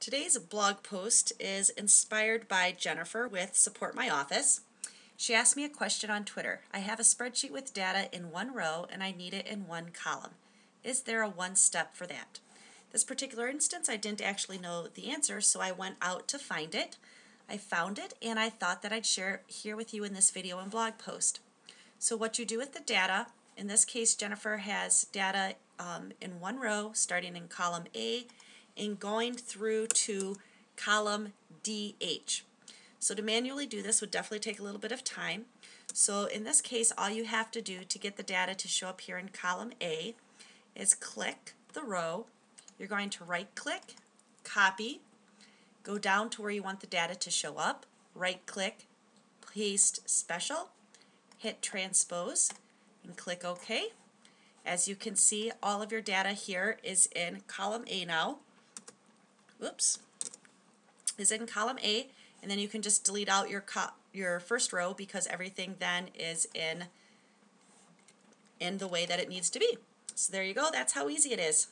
Today's blog post is inspired by Jennifer with Support My Office. She asked me a question on Twitter. I have a spreadsheet with data in one row and I need it in one column. Is there a one step for that? This particular instance, I didn't actually know the answer, so I went out to find it. I found it and I thought that I'd share it here with you in this video and blog post. So what you do with the data, in this case Jennifer has data um, in one row starting in column A and going through to column DH. So to manually do this would definitely take a little bit of time. So in this case, all you have to do to get the data to show up here in column A is click the row. You're going to right click, copy, go down to where you want the data to show up, right click, paste special, hit transpose, and click OK. As you can see, all of your data here is in column A now whoops, is in column A, and then you can just delete out your your first row because everything then is in in the way that it needs to be. So there you go. That's how easy it is.